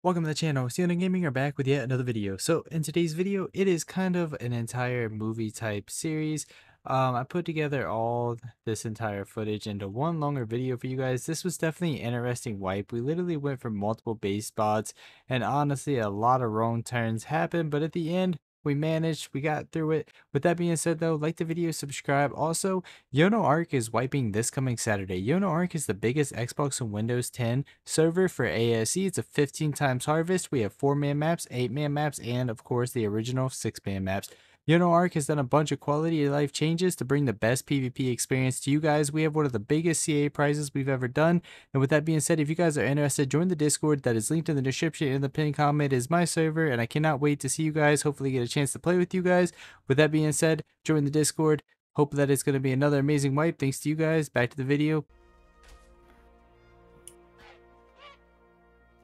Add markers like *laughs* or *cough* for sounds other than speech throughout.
Welcome to the channel, CNN Gaming are back with yet another video. So in today's video, it is kind of an entire movie type series. Um, I put together all this entire footage into one longer video for you guys. This was definitely an interesting wipe. We literally went for multiple base spots and honestly a lot of wrong turns happened, but at the end, we managed, we got through it. With that being said though, like the video, subscribe. Also, Yono Ark is wiping this coming Saturday. Yono Ark is the biggest Xbox and Windows 10 server for ASE. It's a 15 times harvest. We have 4-man maps, 8-man maps, and of course the original 6-man maps. Yono Ark has done a bunch of quality of life changes to bring the best PvP experience to you guys. We have one of the biggest CA prizes we've ever done. And with that being said, if you guys are interested, join the Discord that is linked in the description in the pinned comment. It is my server, and I cannot wait to see you guys. Hopefully, get a chance to play with you guys. With that being said, join the Discord. Hope that it's going to be another amazing wipe. Thanks to you guys. Back to the video.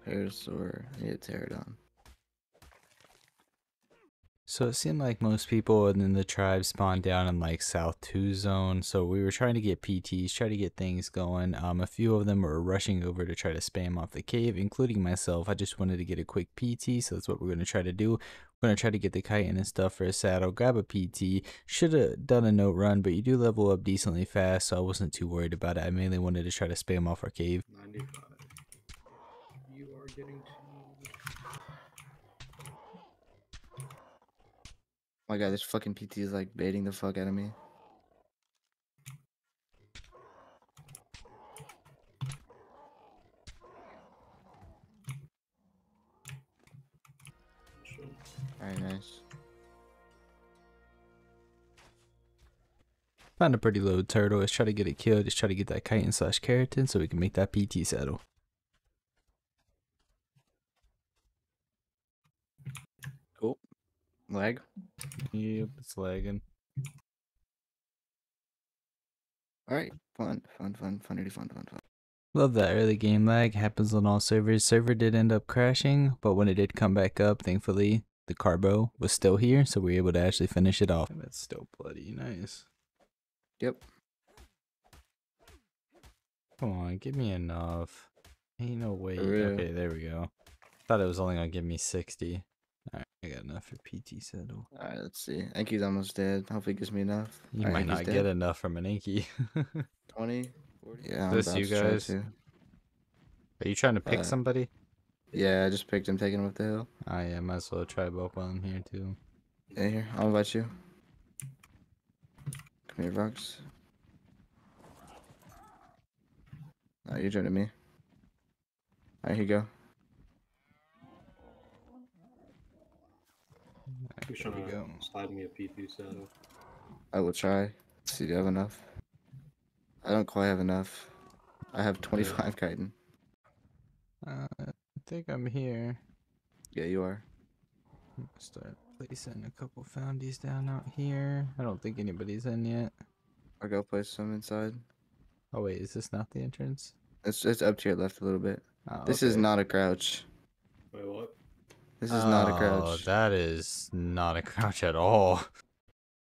Parasaur, I need a pterodon. So it seemed like most people in the tribe spawned down in like South 2 zone. So we were trying to get PTs, try to get things going. Um, a few of them were rushing over to try to spam off the cave, including myself. I just wanted to get a quick PT, so that's what we're going to try to do. We're going to try to get the chitin and stuff for a saddle, grab a PT. Should have done a note run, but you do level up decently fast, so I wasn't too worried about it. I mainly wanted to try to spam off our cave. 95. You are getting to. My god, this fucking PT is like baiting the fuck out of me. Very nice. Found a pretty low turtle. Let's try to get it killed. Just try to get that chitin slash keratin so we can make that PT saddle. Lag. Yep, it's lagging. Alright, fun, fun, fun, funny, fun, fun, fun. Love that early game lag. Happens on all servers. Server did end up crashing, but when it did come back up, thankfully, the carbo was still here, so we were able to actually finish it off. That's still bloody nice. Yep. Come on, give me enough. Ain't no way. Okay, there we go. Thought it was only gonna give me 60. Alright, I got enough for PT saddle. Alright, let's see. Anky's almost dead. Hopefully it gives me enough. You Alright, might Anky's not dead. get enough from an Anky. *laughs* 20, 40. Yeah, I'm This about you to try guys? to. Are you trying to pick Uh, somebody? Yeah, I just picked him, taking him up the hill. Oh yeah, might as well try both while I'm here too. Yeah, here, I'll invite you. Come here, Vox. Oh, you're joining me. Alright, here you go. Who's There we go. slide me a PT saddle? I will try. See, do you have enough? I don't quite have enough. I have 25 chitin. Uh, I think I'm here. Yeah, you are. I'm gonna Start placing a couple foundies down out here. I don't think anybody's in yet. I'll go place some inside. Oh wait, is this not the entrance? It's it's up to your left a little bit. Oh, This is not a crouch. Wait, what? This is not a Oh, crouch. that is not a *laughs* crouch at all.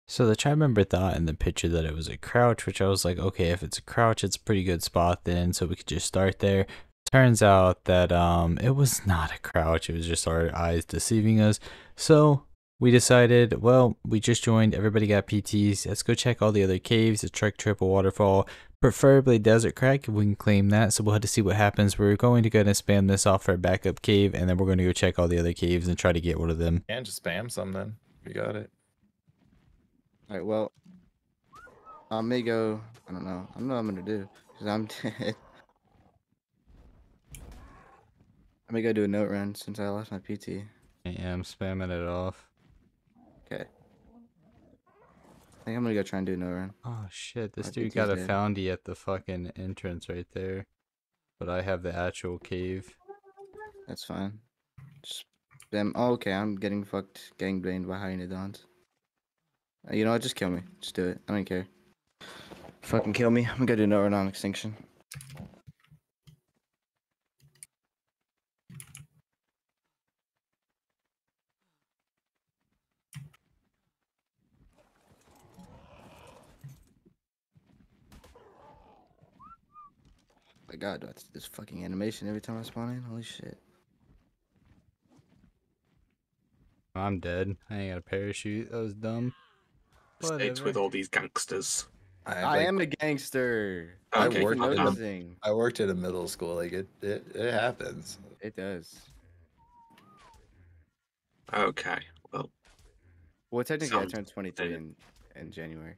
So the tribe member thought in the picture that it was a crouch, which I was like, okay, if it's a crouch, it's a pretty good spot then, so we could just start there. Turns out that um it was not a crouch, it was just our eyes deceiving us. So we decided, well, we just joined, everybody got PTs, let's go check all the other caves, the Trek Triple Waterfall, preferably Desert Crack if we can claim that, so we'll have to see what happens. We're going to go and spam this off for a backup cave, and then we're going to go check all the other caves and try to get one of them. And just spam some then. You got it. Alright, well, I may go. I don't know. I don't know what I'm gonna do because I'm *laughs* dead. I may go do a note run since I lost my PT. I am spamming it off. Okay. I think I'm gonna go try and do a note run. Oh shit, this dude got a dead. foundy at the fucking entrance right there. But I have the actual cave. That's fine. Just them. Oh, okay. I'm getting fucked, gangbanged by hyenodons. Uh, you know what? Just kill me. Just do it. I don't care. Fucking kill me. I'm gonna go do a note run on extinction. God, do I have to do this fucking animation every time I spawn in? Holy shit. I'm dead. I ain't got a parachute. That was dumb. States with all these gangsters. I, I like, am a gangster. I worked calm in down. the- noticing. I worked at a middle school. Like it, it, it happens. It does. Okay. Well, Well, technically, I turned 23 in, in January.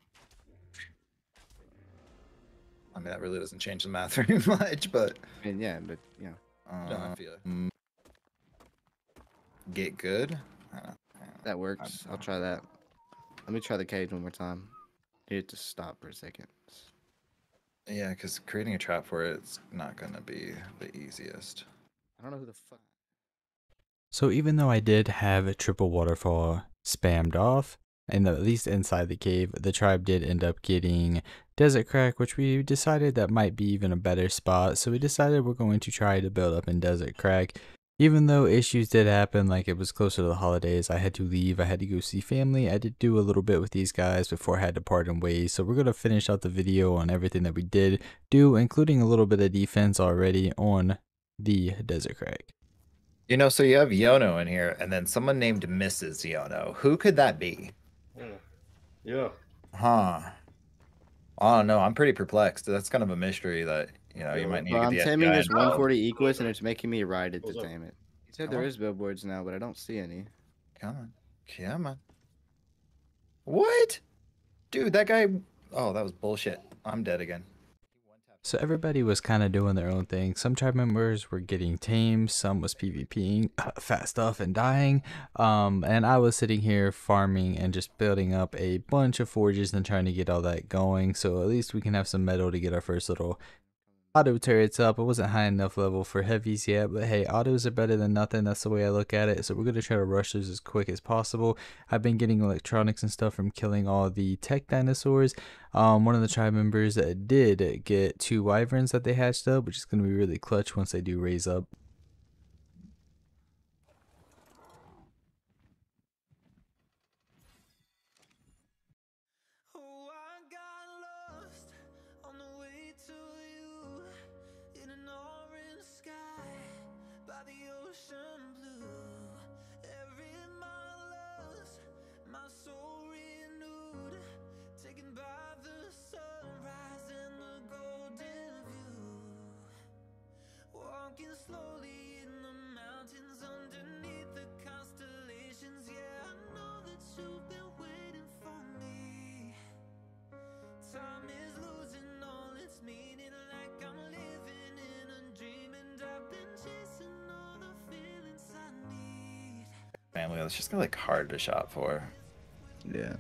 I mean, that really doesn't change the math *laughs* very much, but I mean, yeah, but you know, uh, mm, get good. Uh, that works. I'll try that. Let me try the cage one more time. You have to stop for a second. Yeah, because creating a trap for it, it's not gonna be the easiest. I don't know who the fuck. So even though I did have a triple waterfall spammed off, and at least inside the cave, the tribe did end up getting Desert Crack, which we decided that might be even a better spot. So we decided we're going to try to build up in Desert Crack. Even though issues did happen, like it was closer to the holidays, I had to leave, I had to go see family. I did do a little bit with these guys before I had to part in ways. So we're going to finish out the video on everything that we did do, including a little bit of defense already on the Desert Crack. You know, so you have Yono in here, and then someone named Mrs. Yono. Who could that be? Yeah. Yeah. Huh. I don't know. I'm pretty perplexed. That's kind of a mystery that you know you might need Well, to I'm get the taming this involved. 140 Equus, and it's making me ride it to What's up? tame it. He said there Come on. is billboards now, but I don't see any. Come on. Come on. What? Dude, that guy. Oh, that was bullshit. I'm dead again. So everybody was kind of doing their own thing. Some tribe members were getting tamed, some was PvPing fat stuff and dying. Um, and I was sitting here farming and just building up a bunch of forges and trying to get all that going. So at least we can have some metal to get our first little auto turrets up. I wasn't high enough level for heavies yet, but hey, autos are better than nothing. That's the way I look at it. So we're gonna try to rush those as quick as possible. I've been getting electronics and stuff from killing all the tech dinosaurs. Um, one of the tribe members did get two wyverns that they hatched up, which is gonna be really clutch once they do raise up. Family, that's just like hard to shop for. Yeah.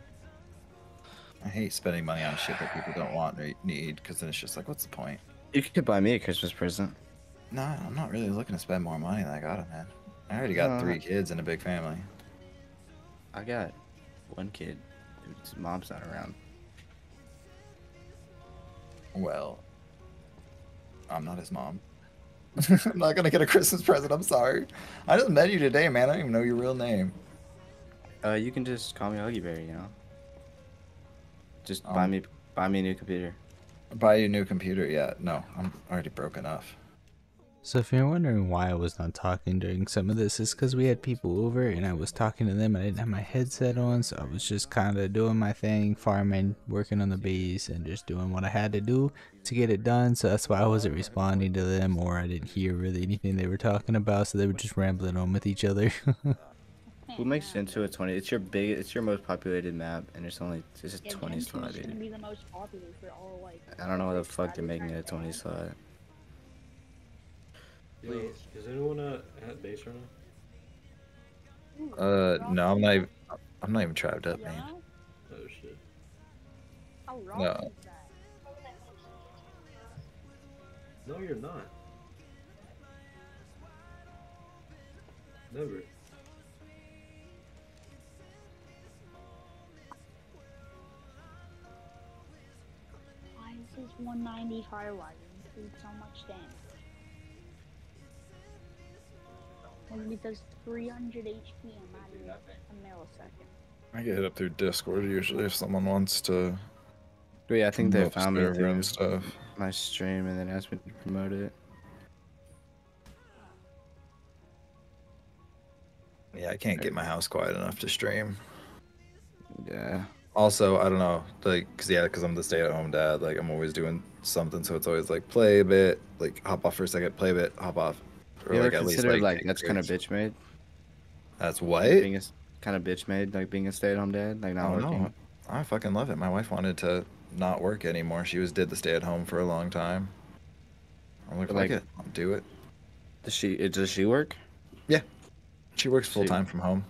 I hate spending money on shit that people don't want or need because then it's just like, what's the point? You could buy me a Christmas present. No, I'm not really looking to spend more money than I got man. I already got Uh, three kids and a big family. I got one kid whose mom's not around. Well, I'm not his mom. I'm not gonna get a Christmas present. I'm sorry. I just met you today, man. I don't even know your real name. Uh, you can just call me Huggy Bear, you know. Just buy Um, me, buy me a new computer. Buy you a new computer? Yeah, no, I'm already broke enough. So if you're wondering why I was not talking during some of this, is because we had people over and I was talking to them. and I didn't have my headset on, so I was just kind of doing my thing, farming, working on the bees, and just doing what I had to do to get it done. So that's why I wasn't responding to them, or I didn't hear really anything they were talking about. So they were just rambling on with each other. *laughs* What makes into a 20? It's your big, it's your most populated map, and it's only it's a Yeah, 20 Gen 2 slot, dude. be the most popular for all like. I don't know why the fuck they're making it a 20 slot. Yo, is anyone at, at base right now? Uh, no, I'm not. Even, I'm not even trapped up, man. Oh shit. How wrong No. is that? No, you're not. Never. Why is this 190 firelight do so much damage? Only does 300 HP in a a millisecond. I get hit up through Discord usually if someone wants to. But yeah, I think they found me server through stuff. my stream and then asked me to promote it. Yeah, I can't get my house quiet enough to stream. Yeah. Also, I don't know, like, cause yeah, cause I'm the stay-at-home dad. Like, I'm always doing something, so it's always like play a bit, like hop off for a second, play a bit, hop off. You ever like, at least, consider like, that's kind of bitch made? That's what? Being a kind of bitch made, like being a stay at home dad, like not Oh working. no, I fucking love it. My wife wanted to not work anymore. She was did the stay at home for a long time. I'm like, like like- it, I'll do it. Does she? Does she work? Yeah, she works full time from home.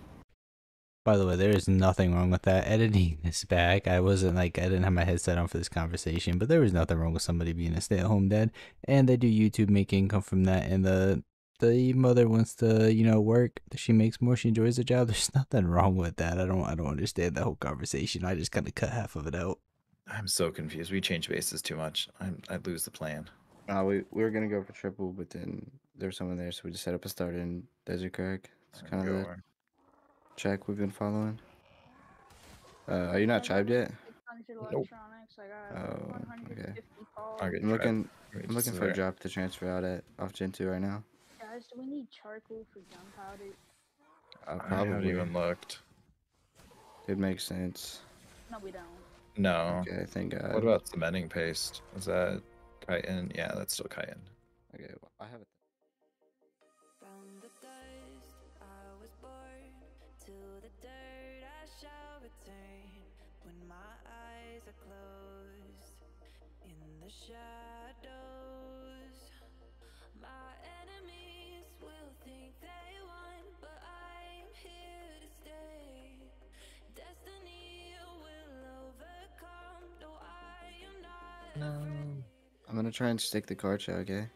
By the way, there is nothing wrong with that. Editing this back, I wasn't like I didn't have my headset on for this conversation, but there was nothing wrong with somebody being a stay-at-home dad, and they do YouTube, make income from that, and the the mother wants to you know work. She makes more. She enjoys the job. *laughs* There's nothing wrong with that. I don't I don't understand that whole conversation. I just kind of cut half of it out. I'm so confused. We change bases too much. I'm, I lose the plan. Uh, we we were gonna go for triple, but then there's someone there, so we just set up a start in Desert Crack. It's kind of the Go. track we've been following. Uh, are you not chived yet? 600 Nope. electronics. I got Oh, okay. I'll get I'm looking. I'm looking for a there. drop to transfer out at off Gen two right now. Guys, do we need charcoal for gunpowder? Uh, I haven't even looked. It makes sense. No, we don't. No. Okay, thank God. What about cementing paste? Is that chitin? Yeah, that's still chitin. Okay, well, I have it. Gonna try and stick the car out, okay?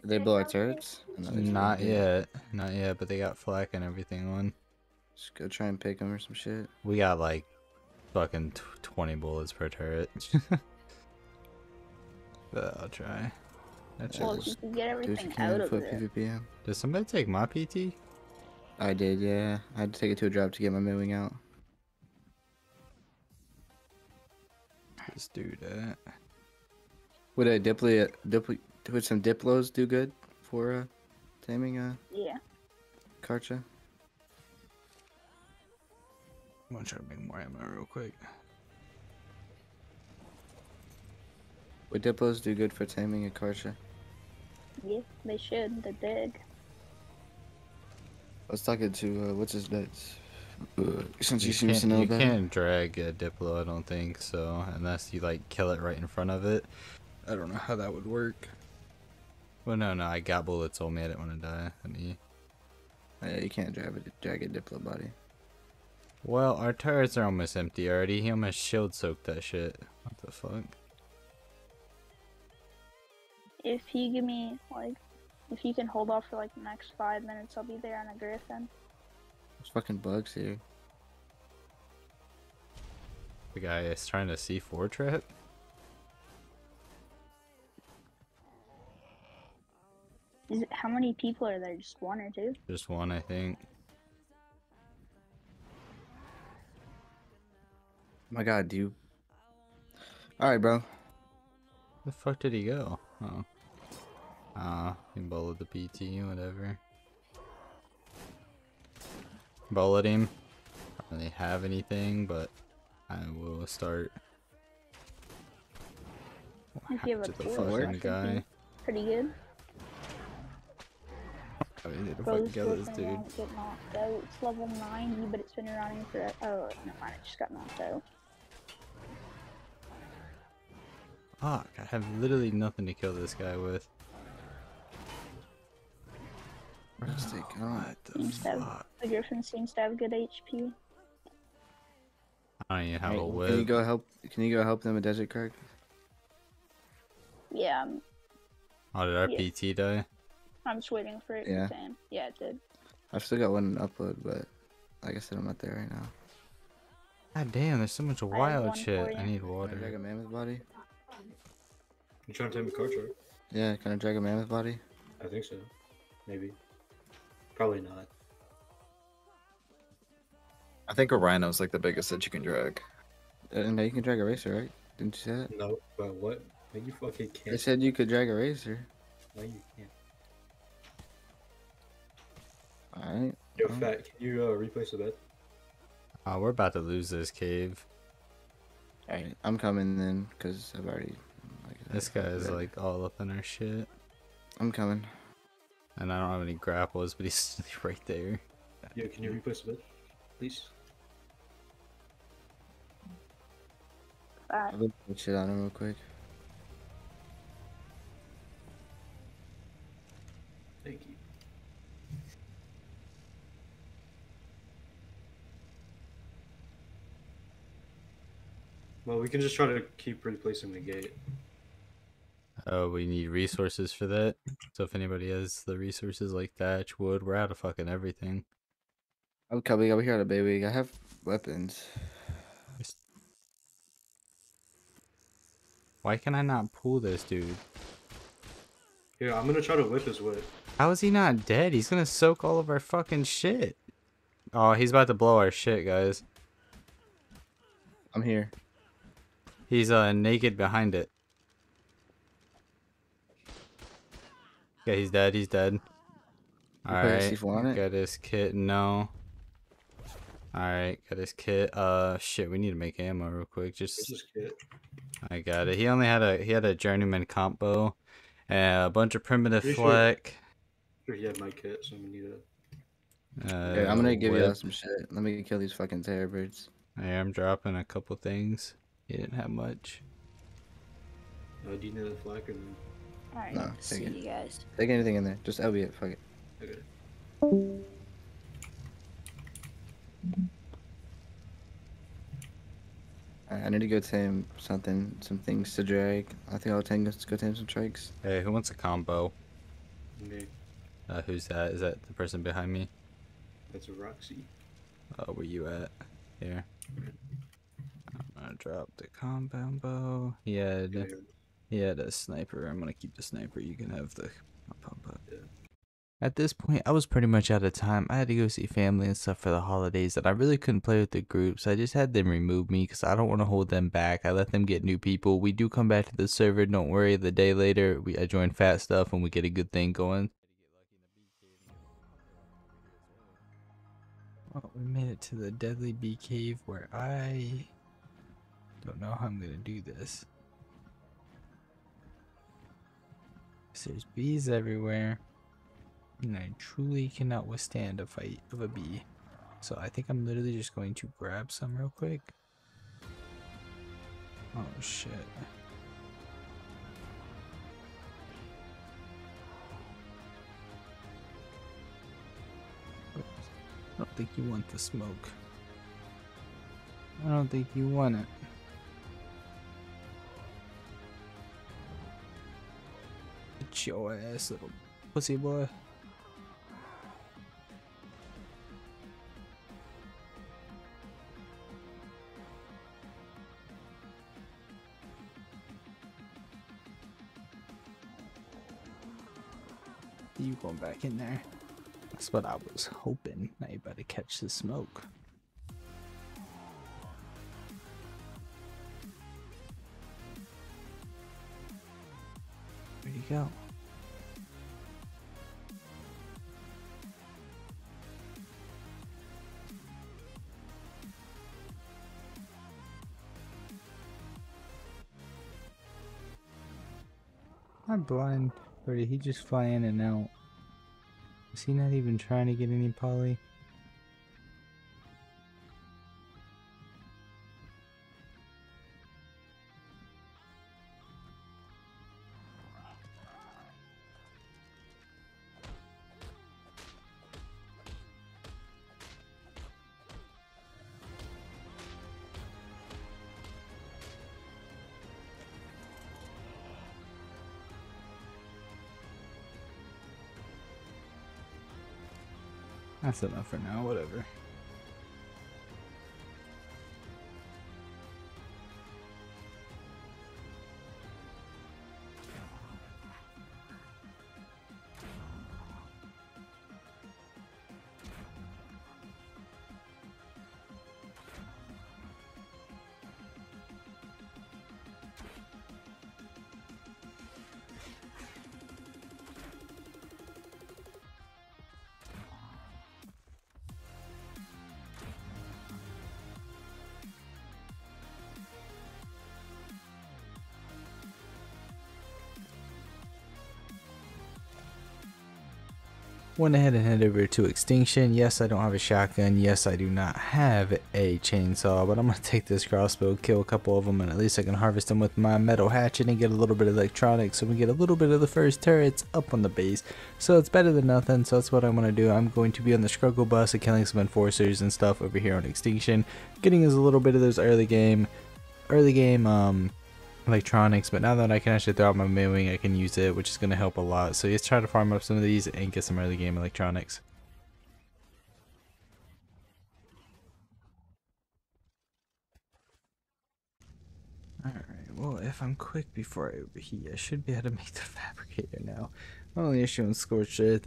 Did they blow our turrets? No, they didn't, yet, not yet, but they got flak and everything on. Just go try and pick them or some shit. We got like fucking tw- 20 bullets per turret. *laughs* but I'll try. That's Well, it. you can get Do what you everything can out of put there. PvP in. Did somebody take my PT? I did, yeah. I had to take it to a drop to get my moving out. Do that. Would a diplo, diplo would some diplos do good for uh, taming uh Yeah. Karcha? I'm gonna try to make more ammo real quick. Would diplos do good for taming a Karcha? Yeah, they should. They're big. I was talking to uh, what's his nuts. Uh, since he You seems can't, to know you that. can't drag a Diplo, I don't think so, unless you like kill it right in front of it. I don't know how that would work. Well, no, no, I got bullets on me. I didn't want to die. I me. Yeah, you can't drag a drag a diplo body. Well, our turrets are almost empty already. He almost shield soaked that shit. What the fuck? If you give me like, if you can hold off for like the next five minutes, I'll be there on a Griffin. There's fucking bugs here. The guy is trying to C4 trip? Is it, how many people are there? Just one or two? Just one, I think. my god, do you Alright bro. The fuck did he go? Oh. Ah, he bullet the PT, whatever. Bullet him. Don't really have anything, but I will start. If you have a the guy? Pretty good. I need to fucking this kill this dude. won't get knocked out. It's level 90, but it's been running for. Oh, no, it just got knocked out. Fuck, I have literally nothing to kill this guy with. Let's take it on. What the Seems fuck? the Griffin seems to have good HP. I don't even have Hey, a Can you go help can you go help them with Desert Crack? Yeah, I'm, Oh, did our Yeah. PT die? I'm just waiting for it Yeah. to fan. Yeah, it did. I've still got one to upload, but like I said, I'm not there right now. God damn, there's so much wild one shit. I you. need Can I drag water. a mammoth body? You trying to take a car truck? Yeah, can I drag a mammoth body? I think so. Maybe. Probably not. I think a rhino's like the biggest that you can drag. Uh, no, you can drag a racer, right? Didn't you say that? No, but what? No, you fucking can't. said you could drag a racer. No, you can't. Alright. Yo. Fat, can you uh, replace the bed? Oh, we're about to lose this cave. Alright. I'm coming then, because I've already. Like, This said, guy's ready. like all up in our shit. I'm coming. And I don't have any grapples, but he's *laughs* right there. Yo, can you replace the bed, please? Fat. I'll go put shit on him real quick. Thank you. Well, we can just try to keep replacing the gate. Oh, we need resources for that. So if anybody has the resources like thatch, wood, we're out of fucking everything. I'm coming over here, baby. I have weapons. Why can I not pull this dude? Yeah, I'm gonna try to whip his whip. How is he not dead? He's gonna soak all of our fucking shit. Oh, he's about to blow our shit, guys. I'm here. He's uh naked behind it. Okay, he's dead. He's dead. Alright. C4 on? Got his kit. No. Alright, got his kit. Uh, shit. We need to make ammo real quick. Just. I got it. He only had a he had a journeyman combo, and a bunch of primitive Pretty sure- flak. Sure, he had my kit, so I'm gonna need it. Uh, Yeah, I'm gonna give you some shit. Let me kill these fucking terror birds. I am dropping a couple things. He didn't have much. Uh, do you need a flag or no? Alright, No, see take it. you guys. Take anything in there. Just LB it. Fuck it. Okay. Alright, I need to go tame something, some things to drag. I think I'll tame, let's go tame some trikes. Hey, who wants a combo? Me. Uh, who's that? Is that the person behind me? That's a Roxy. Oh, where you at? Here. I'm gonna drop the combo bow. He had Yeah, he had a sniper. I'm gonna keep the sniper. You can have the pump up. Yeah. At this point, I was pretty much out of time. I had to go see family and stuff for the holidays, and I really couldn't play with the group, so I just had them remove me because I don't want to hold them back. I let them get new people. We do come back to the server. Don't worry. The day later, we I join Fat Stuff and we get a good thing going. Well, we made it to the Deadly Bee Cave where I don't know how I'm gonna do this. There's bees everywhere. And I truly cannot withstand a fight of a bee. So I think I'm literally just going to grab some real quick. Oh shit. I don't think you want the smoke. I don't think you want it. Get your ass, little pussy boy. You going back in there? That's what I was hoping. Now you better catch the smoke. Where'd he go? I'm blind, or did he just fly in and out? Is he not even trying to get any poly? That's enough for now, whatever. Went ahead and head over to Extinction. Yes, I don't have a shotgun. Yes, I do not have a chainsaw, but I'm going *laughs* to take this crossbow, kill a couple of them, and at least I can harvest them with my metal hatchet and get a little bit of electronics so we get a little bit of the first turrets up on the base. So it's better than nothing, so that's what I'm going to do. I'm going to be on the struggle bus and killing some enforcers and stuff over here on Extinction, getting us a little bit of those early game, early game, um, electronics but now that I can actually throw out my mowing I can use it which is going to help a lot so let's try to farm up some of these and get some early game electronics Alright, well if I'm quick before I overheat I should be able to make the *laughs* fabricator now. My only issue in Scorched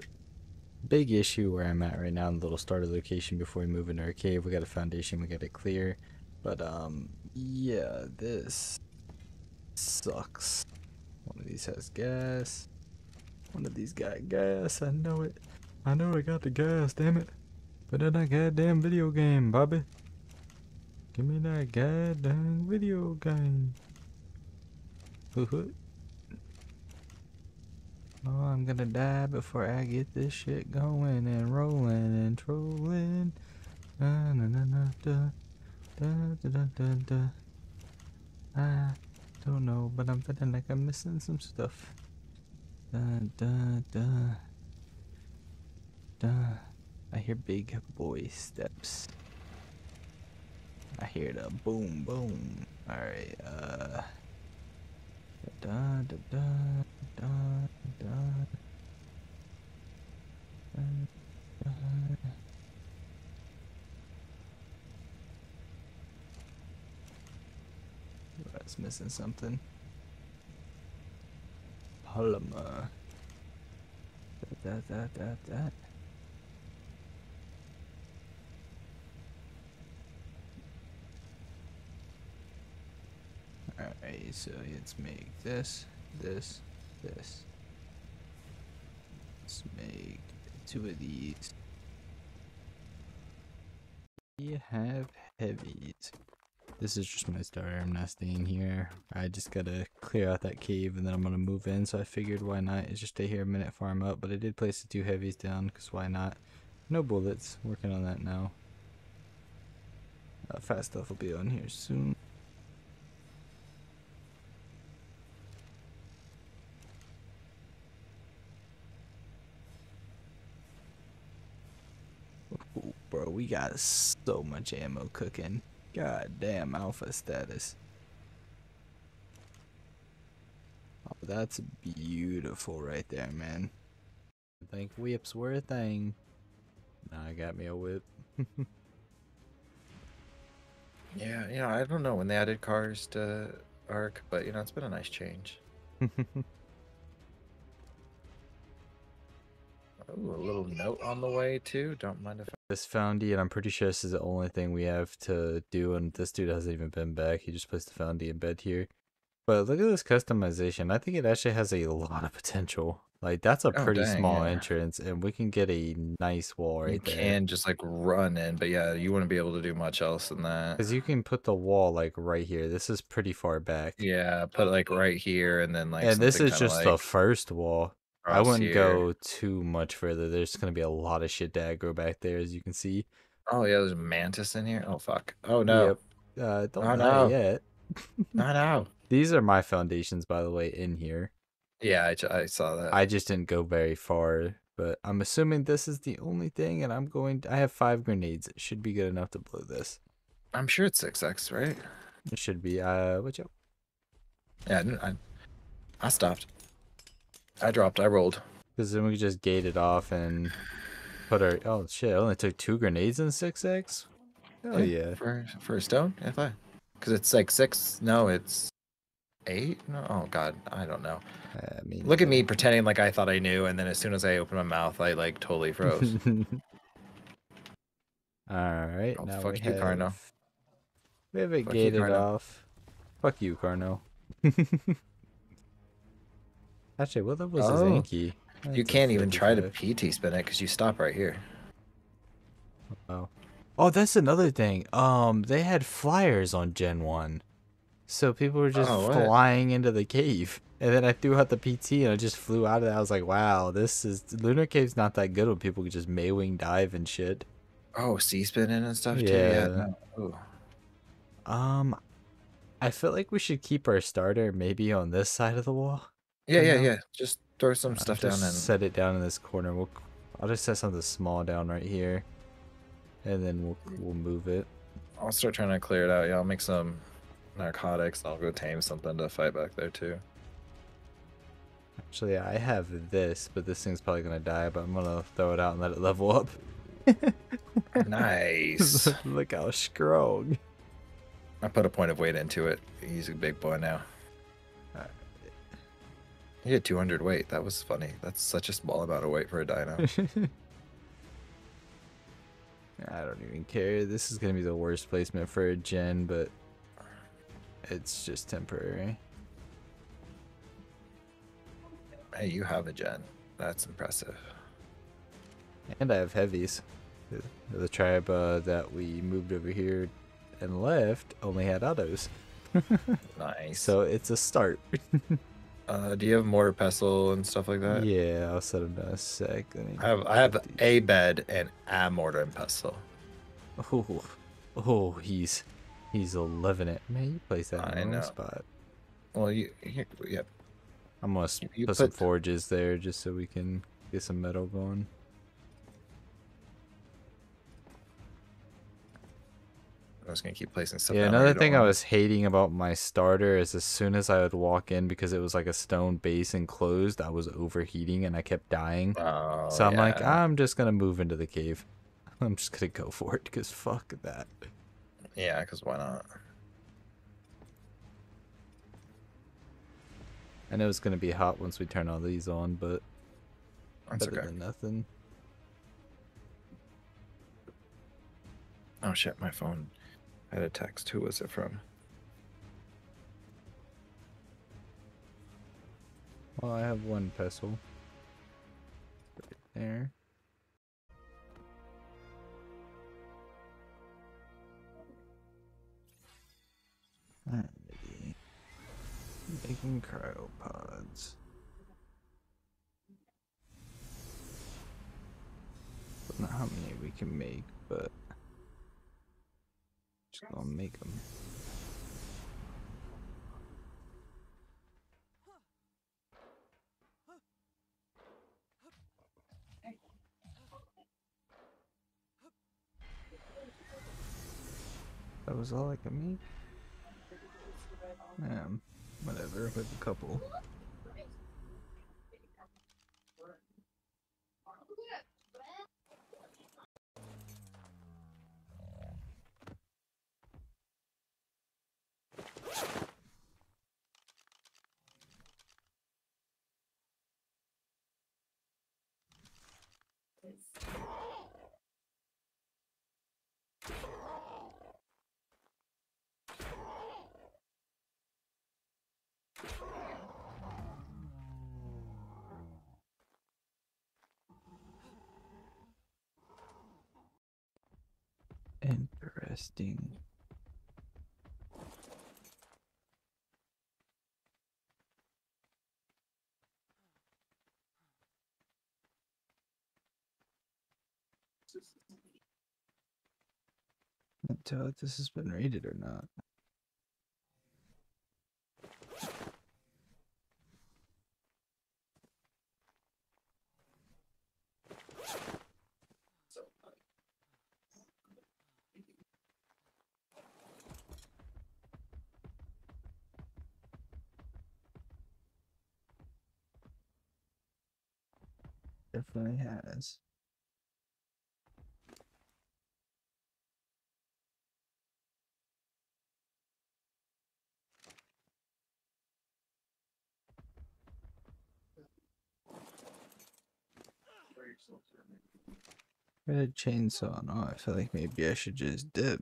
big issue where I'm at right now in the little starter location before we move into our cave. We got a foundation, we got it clear. But um yeah, this sucks. One of these has gas. One of these got gas. I know it. I know I got the gas, damn it. But in that goddamn video game, Bobby. Give me that goddamn video game. Oh, I'm gonna die before I get this shit going and rolling and trolling. Da, na, da, da, da, da, da, da. I don't know, but I'm feeling like I'm missing some stuff. Da, da, da. Da. I hear big boy steps. I hear the boom boom. Alright, uh. Da da da da da. da, da. I was missing something. Polymer. Da da da da da. Alright, so let's make this, this, this. Let's make two of these. We have heavies. This is just my starter. I'm not staying here. I just gotta clear out that cave and then I'm gonna move in. So I figured why not? Just stay here a minute, farm up. But I did place the two heavies down because why not? No bullets. Working on that now. Uh, fast stuff will be on here soon. Ooh, bro, we got so much ammo cooking. God damn alpha status. Oh, that's beautiful right there, man. I think whips were a thing. Now I got me a whip. *laughs* Yeah, you know, I don't know when they added cars to Ark, but you know, it's been a nice change. *laughs* Ooh, a little note on the way too. Don't mind if this foundy, and I'm pretty sure this is the only thing we have to do, and this dude hasn't even been back. He just placed the foundy in bed here. But look at this customization. I think it actually has a lot of potential. Like that's a Oh, pretty dang, small yeah. entrance, and we can get a nice wall right you there. can just like run in, but yeah, you wouldn't be able to do much else than that. Because you can put the wall like right here. This is pretty far back. Yeah, put like right here, and then like. and this is just like, the first wall. I wouldn't here. go too much further. There's gonna be a lot of shit to aggro back there, as you can see. Oh yeah, there's a mantis in here. Oh fuck. Oh no. Yep. Uh, don't Oh, die no. yet. No no. *laughs* These are my foundations, by the way, in here. Yeah, I, I saw that. I just didn't go very far, but I'm assuming this is the only thing, and I'm going. To, I have five grenades. It should be good enough to blow this. I'm sure it's six X, right? It should be. Uh, watch out. Yeah, I, I stopped. I dropped. I rolled. Because then we could just gate it off and put our. Oh shit! I only took two grenades in six X. Oh yeah. For for a stone, fine. Because it's like six. No, it's eight. No, oh god, I don't know. Uh, I mean, Look at me pretending like I thought I knew, and then as soon as I opened my mouth, I like totally froze. *laughs* All right. Oh, now fuck we you, have. Carno. We have it Fuck gated Carno. off. Fuck you, Carno. *laughs* Actually, what the was his Oh. Anky? you That's a can't even try to PT spin it because you stop right here. Oh. Oh, that's another thing. Um, they had flyers on Gen 1. So people were just Oh, flying into the cave. And then I threw out the PT and I just flew out of it. I was like, wow, this is Lunar Cave's not that good when people can just Maewing dive and shit. Oh, sea spinning and stuff too. Yeah. Yeah. no. Ooh. Um, I feel like we should keep our starter maybe on this side of the wall. Yeah, yeah, yeah. Just throw some I'll stuff down and set it down in this corner. We'll, I'll just set something small down right here, and then we'll we'll move it. I'll start trying to clear it out. Yeah, I'll make some narcotics. and I'll go tame something to fight back there too. Actually, I have this, but this thing's probably gonna die. But I'm gonna throw it out and let it level up. *laughs* Nice. *laughs* Look how strong. I put a point of weight into it. He's a big boy now. He had 200 weight. That was funny. That's such a small amount of weight for a dino. *laughs* I don't even care. This is gonna be the worst placement for a gen, but it's just temporary. hey, you have a gen. That's impressive. And I have heavies. The, the tribe uh, that we moved over here and left only had autos, *laughs* Nice. so it's a start. *laughs* uh, do you have mortar pestle and stuff like that? yeah, I'll set him down a sec. I have I have a bed and a mortar and pestle. Oh, oh, he's he's loving it. Man, you place that in I the wrong know. spot. Well, you, you yeah. I'm gonna You- you put some forges there just so we can get some metal going. I was gonna keep placing stuff. Yeah, another thing I was hating about my starter is as soon as I would walk in because it was like a stone base enclosed, I was overheating and I kept dying. Oh, so I'm like. I'm just gonna move into the cave. *laughs* I'm just gonna go for it because fuck that. yeah, because why not? I know it's gonna be hot once we turn all these on, but That's better okay. than nothing. Oh shit, my phone had a text. Who was it from? Well, I have one pestle. Right there. Alrighty. Making cryopods. Don't know how many we can make, but just gonna make them. That was all I could make. Um, whatever. with a couple. Interesting. Can't tell if this has been rated or not. Has. Got a chainsaw. No, I feel like maybe I should just dip.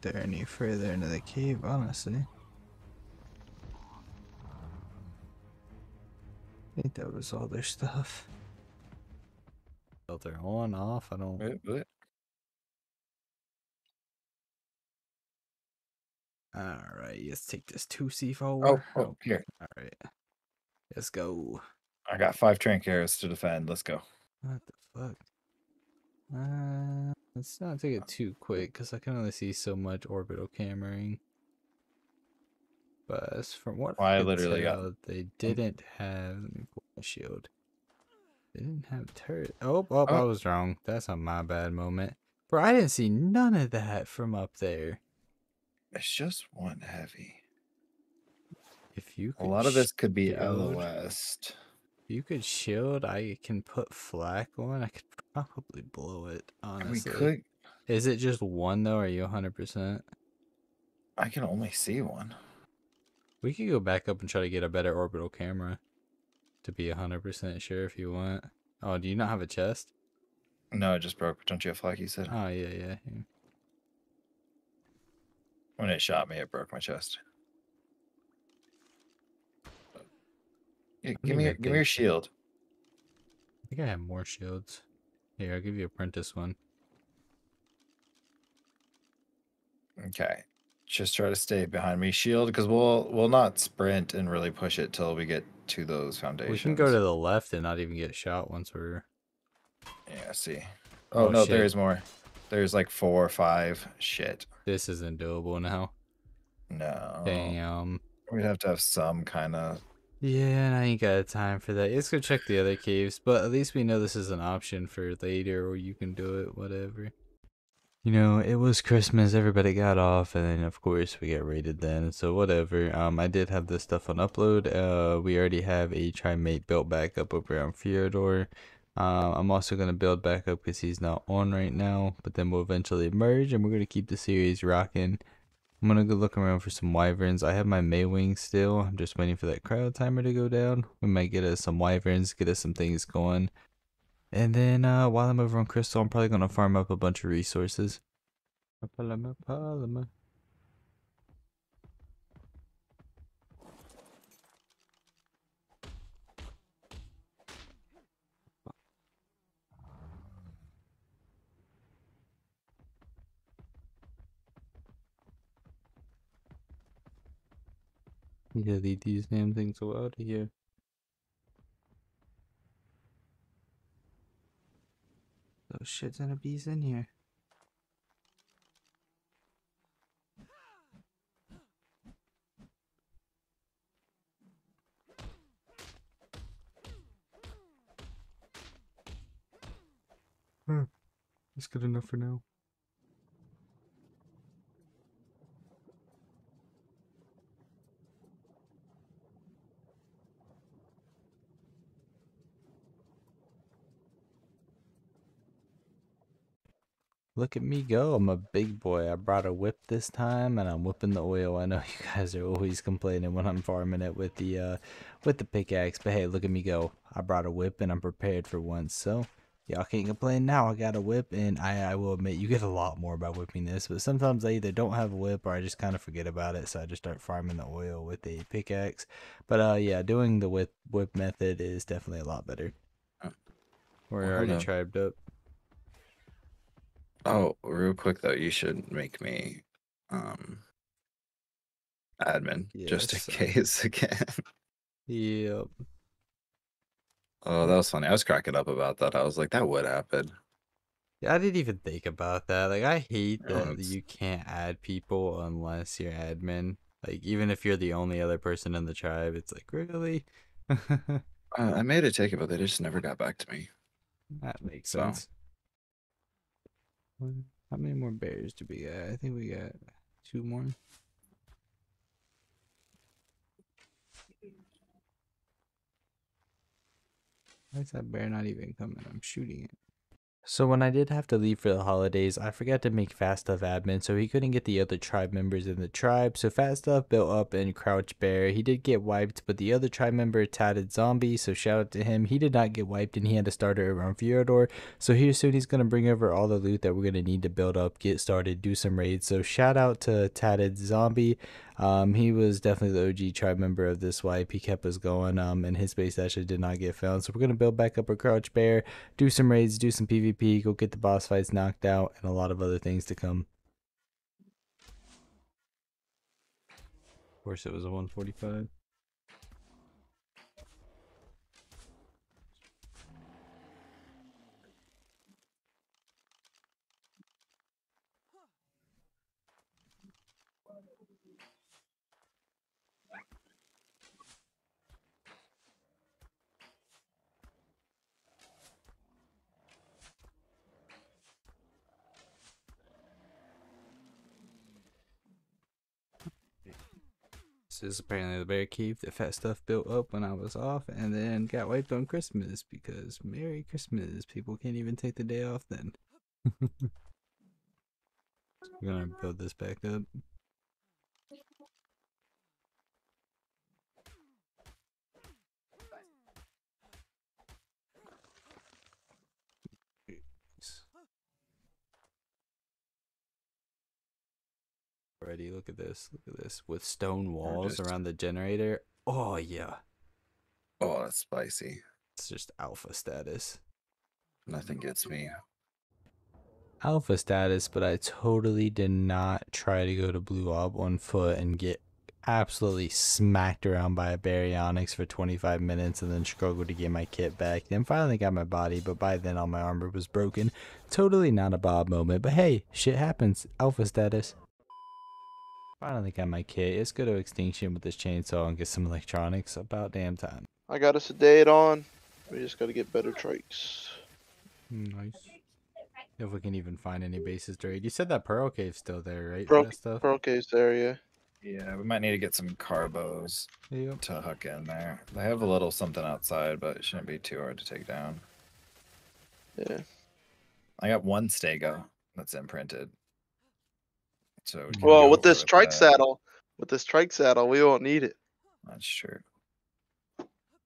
Think they're any further into the cave, honestly. I think that was all their stuff. Filter on, off, I don't. Wait, wait. Alright, let's take this 2C Oh, oh, here. Alright. Let's go. I got five trank arrows to defend. Let's go. What the fuck? Uh, let's not take it uh, too quick because I can only see so much orbital cameraing. But from what Well, I could literally got- tell, they oh. didn't have. Let me pull my shield. They didn't have turret. Oh, oh, oh. I Oh. was wrong. That's on my bad moment, bro. I didn't see none of that from up there. It's just one heavy. If you A lot of this could be LOS. You could shield, I can put flak on. I could probably blow it. We Honestly, could. Is it just one though? Are you hundred percent? I can only see one. We could go back up and try to get a better orbital camera to be hundred percent sure if you want. Oh, do you not have a chest? No, it just broke. Don't you have flak? You said Oh yeah, yeah. yeah. when it shot me, it broke my chest. Yeah, give me, your, give me your shield. I think I have more shields. Here, I'll give you apprentice one. Okay, just try to stay behind me, shield, because we'll we'll not sprint and really push it till we get to those foundations. We can go to the left and not even get shot once we're. Yeah, see. Oh, Oh, no, shit. there's more. There's like four or five. Shit. This isn't doable now. No. Damn. We'd have to have some kind of. Yeah, and I ain't got time for that. Let's go check the other caves, but at least we know this is an option for later, or you can do it, whatever. You know, it was Christmas, everybody got off, and then of course we got raided then, so whatever. Um, I did have this stuff on upload. Uh, we already have a trimate built back up over on Fjordur. Uh, I'm also gonna build back up because he's not on right now, but then we'll eventually merge, and we're gonna keep the series rocking. I'm gonna go look around for some wyverns. I have my Maewing still. I'm just waiting for that crowd timer to go down. We might get us some wyverns, get us some things going. And then uh, while I'm over on Crystal, I'm probably gonna farm up a bunch of resources. Yeah, leave these damn things go out of here. Those shit ton of bees in here. Hmm. That's good enough for now. Look at me go. I'm a big boy. I brought a whip this time and I'm whipping the oil. I know *laughs* you guys are always complaining when I'm farming it with the uh with the pickaxe, but hey, look at me go. I brought a whip and I'm prepared for once. So, y'all can't complain now. I got a whip and I I will admit you get a lot more by whipping this, but sometimes I either don't have a whip or I just kind of forget about it, so I just start farming the oil with a pickaxe. But uh yeah, doing the whip whip method is definitely a lot better. Uh, We're already tribed up. Oh, real quick though, you should make me um admin just in case *laughs* again. Yep. Oh, that was funny. I was cracking up about that. I was like, that would happen. Yeah, I didn't even think about that. Like, I hate Yeah, that it's- you can't add people unless you're admin. Like, even if you're the only other person in the tribe, it's like, really? *laughs* Uh, I made a take it, but they just never got back to me. That makes So- sense. How many more bears do we got? I think we got two more. Why is that bear not even coming? I'm shooting it. So when I did have to leave for the holidays, I forgot to make Fast Stuff admin, so he couldn't get the other tribe members in the tribe. So Fast Stuff built up and Crouch Bear. He did get wiped, but the other tribe member tatted zombie. So shout out to him. He did not get wiped, and he had to start it around Fjordur. So here soon he's gonna bring over all the loot that we're gonna need to build up, get started, do some raids. So shout out to tatted zombie. Um, he was definitely the OG tribe member of this wipe. He kept us going. Um, and his base actually did not get found. So we're gonna build back up our Crouch Bear, do some raids, do some PvP, go get the boss fights knocked out, and a lot of other things to come. Of course, it was a 145. This is apparently the bear cave that Fat Stuff built up when I was off and then got wiped on Christmas because Merry Christmas. People can't even take the day off then. *laughs* We're gonna build this back up. Already, look at this. Look at this. With stone walls just- around the generator. Oh, yeah. Oh, that's spicy. It's just alpha status. Nothing gets me. Alpha status, but I totally did not try to go to Blue Ob on foot and get absolutely smacked around by a baryonyx for 25 minutes and then struggled to get my kit back. Then finally got my body, but by then all my armor was broken. Totally not a Bob moment, but hey, shit happens. Alpha status. Finally got my kit. Let's go to Extinction with this chainsaw and get some electronics. About damn time. I got us a date on. We just gotta get better trikes. Nice. If we can even find any bases to raid. You said that Pearl Cave's still there, right? Pearl- that stuff? Pearl Cave's area. Yeah, we might need to get some carbos Yep. to hook in there. They have a little something outside, but it shouldn't be too hard to take down. Yeah. I got one stego that's imprinted. So Well, with this trike that. saddle, with this trike saddle, we won't need it That's true.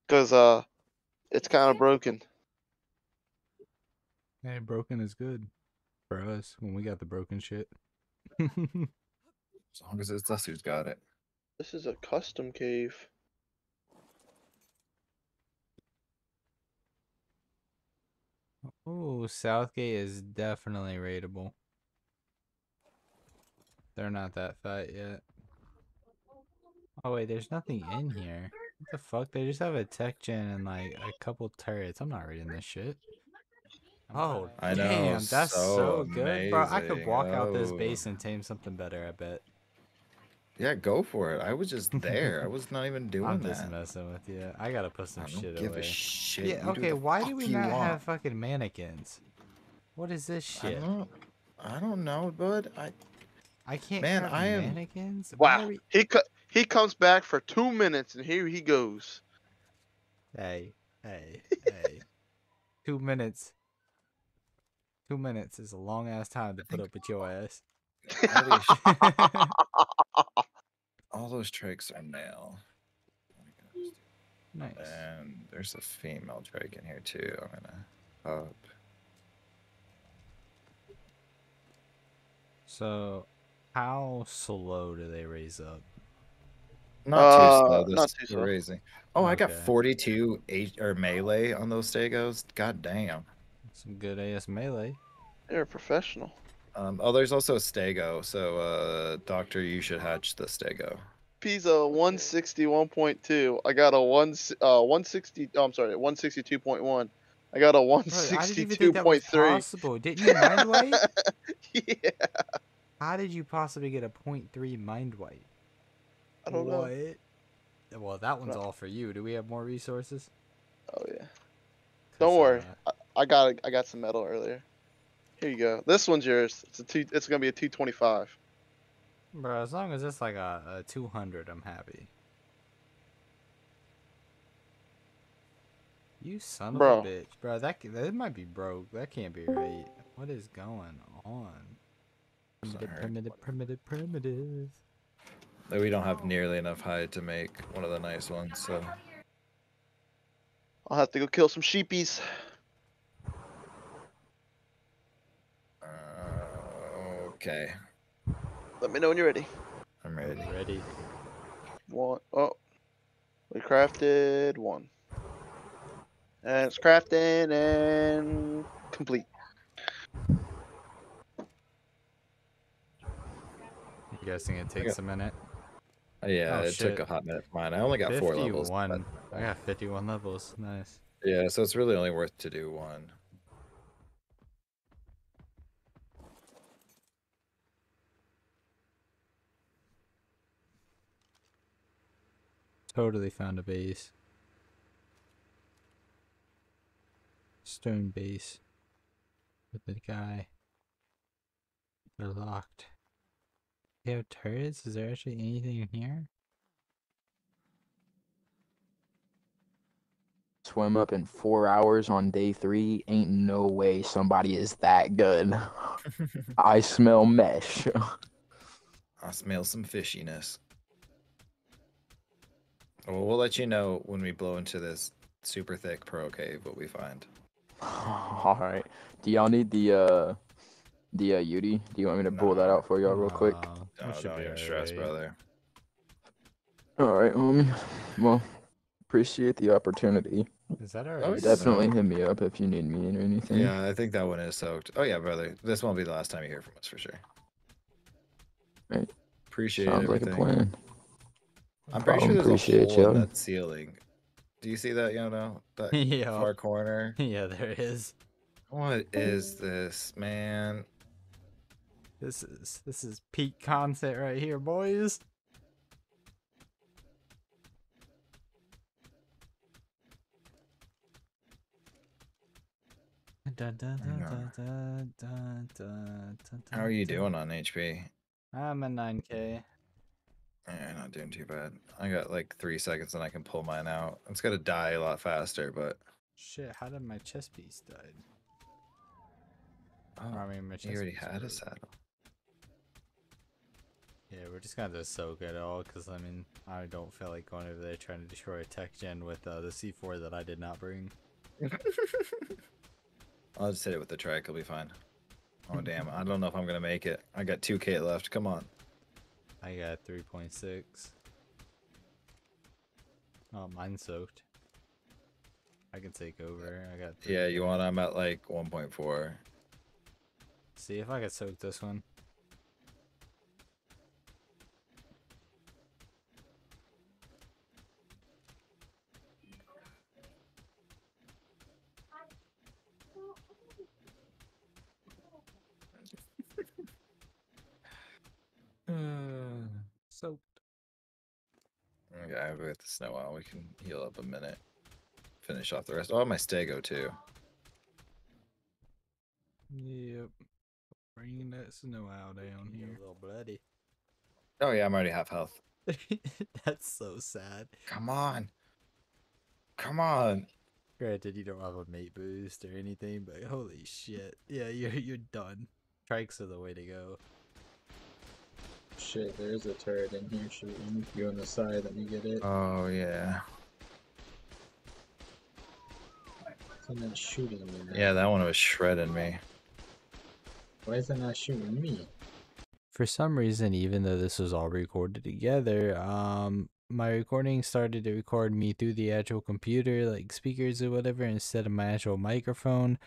because uh, it's kind of broken. Hey, broken is good for us when we got the broken shit. *laughs* As long as it's us who's got it. This is a custom cave. oh, Southgate is definitely raidable. They're not that fat yet. Oh wait, there's nothing in here. What the fuck? They just have a tech gen and like a couple turrets. I'm not reading this shit. Oh, I know, damn, that's so, so good, bro. I could amazing. walk out this Oh. base and tame something better. I bet. Yeah, go for it. I was just *laughs* there. I was not even doing I'm that. just messing with you. I gotta put some I don't shit give away. a shit. yeah. You Okay. the Why do we not want. have fucking mannequins? What is this shit? I don't, I don't know, bud. I I can't. Man, I am- mannequins. Wow. are we- He co- he comes back for two minutes and here he goes. Hey, hey, *laughs* hey. Two minutes. Two minutes is a long ass time to put up with your ass. *laughs* all, *laughs* all those trikes are male. nice. And there's a female drake in here too. I'm gonna up. So, how slow do they raise up? Not Uh, too slow. This not too slow. crazy. Oh, I got 42 H or melee on those stegos. God damn. Some good ass melee. They're a professional. Um, oh, there's also a stego. So, uh, doctor, you should hatch the stego. Pisa 161.2. I got a one uh 160. Oh, I'm sorry, 162.1. I got a Bro, I didn't even think that was 162.3. possible. Didn't you mind wipe? *laughs* yeah, How did you possibly get a 0.3 mind wipe? I don't know. Well, that one's all for you. Do we have more resources? Oh yeah. Don't worry. uh, I got I got some metal earlier. Here you go. This one's yours. It's a two. It's gonna be a 225. bro, as long as it's like a, a 200, I'm happy. You son Bro. of a bitch, bro. That that might be broke. That can't be right. What is going on? Primitive, Sorry. primitive, primitive, primitive. Like, we don't have nearly enough hide to make one of the nice ones, so I'll have to go kill some sheepies. uh, okay. Let me know when you're ready. I'm ready. Ready? One. Oh, we crafted one. And it's crafted and complete. Think it takes a minute? Uh, Yeah, Oh, it took a hot minute for mine. I only got four levels. but-. I got fifty-one levels. Nice. Yeah, so it's really only worth to do one. Totally found a base. Stone base. With the guy. They're locked. They have turrets? Is there actually anything in here? Swim up in four hours on day three. Ain't no way somebody is that good. *laughs* I smell mesh. I smell some fishiness. Well, we'll let you know when we blow into this super thick pearl cave what we find. *sighs* All right. Do y'all need the uh the uh Yuty? Do you want me to pull that out for y'all real quick? Nah, Oh, that should don't be even stress, alright. brother. All right, homie. Well, appreciate the opportunity. Is that Oh, alright? it's Definitely soaked. hit me up if you need me or anything. Yeah, I think that one is soaked. Oh yeah, brother. This won't be the last time you hear from us for sure. Right. Appreciate Sounds like a plan. I'm pretty sure there's Appreciate a hole in that ceiling. Do you see that, you know? That *laughs* yeah. far corner. *laughs* Yeah, there is. What is this, man? This is this is peak content right here, boys. Dun, dun, dun, How are you doing on HP? I'm a 9k. Yeah, not doing too bad. I got like three seconds and I can pull mine out. It's gonna die a lot faster, but Shit, how did my chest piece died? oh, I mean, my chest you already piece had a broke. saddle. Yeah, we're just gonna just soak it all, cause I mean, I don't feel like going over there trying to destroy a tech gen with uh, the C4 that I did not bring. *laughs* I'll just hit it with the trike. It'll be fine. Oh damn! I don't know if I'm gonna make it. I got 2k left. Come on. I got 3.6. Oh, mine's soaked. I can take over. I got. Yeah, you want? I'm at like 1.4. See if I can soak this one. Soaked. Okay, with the snow owl, we can heal up a minute. Finish off the rest. Oh, my stego too. Yep. Bringing that snow owl down here. A little bloody. Oh yeah, I'm already half health. *laughs* That's so sad. Come on. Come on. Granted, you don't have a mate boost or anything, but holy shit. Yeah, you're you're done. Trikes are the way to go. Shit, there's a turret in here shooting. You on the side, let me get it. Oh yeah. Someone's shooting me now. Yeah, that one was shredding me. Why is it not shooting me? For some reason, even though this was all recorded together, um, my recording started to record me through the actual computer, like speakers or whatever, instead of my actual microphone.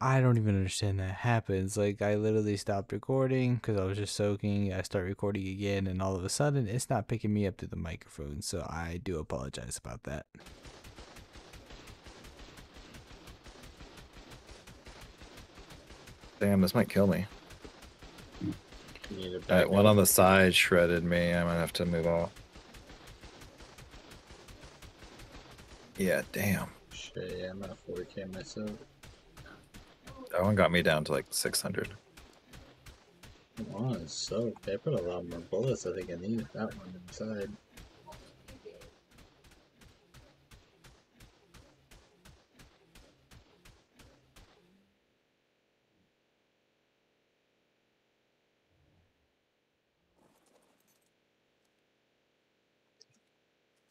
I don't even understand that happens. Like, I literally stopped recording because I was just soaking. I start recording again, and all of a sudden, it's not picking me up through the microphone. So I do apologize about that. Damn, this might kill me. You need a That one on the side shredded me. I might have to move off. Yeah, damn. Shit, yeah, I'm at 4k myself. That one got me down to like 600. Oh, was so. They put a lot more bullets, I think, I need That one inside.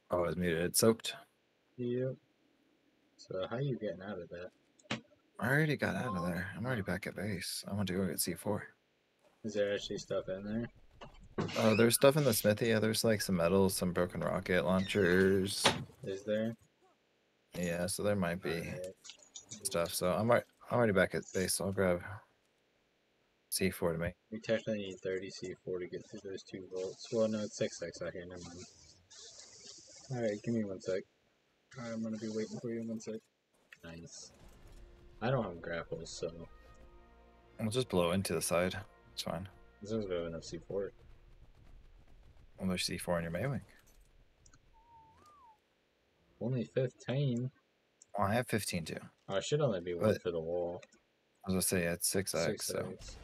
Oh, it's muted. It's soaked. Yep. So how are you getting out of that? I already got out of there. I'm already back at base. I want to go get C4. Is there actually stuff in there? Oh, there's stuff in the smithy. Yeah, there's like some metals, some broken rocket launchers. Is there? Yeah, so there might be Alright. stuff. So I'm already, I'm already back at base. So I'll grab C4 to make. We technically need 30 C4 to get through those two volts. Well, no, it's 6x out here. Never mind. Alright, give me one sec. I'm gonna be waiting for you in one sec. Nice. I don't have grapples, so We'll just blow into the side. It's fine. this is have enough C4. Well, there's C4 in your Maewing. Only 15. Well, I have 15 too. Oh, I should only be one But- for the wall. I was gonna say yeah, it's 6x. So 6x.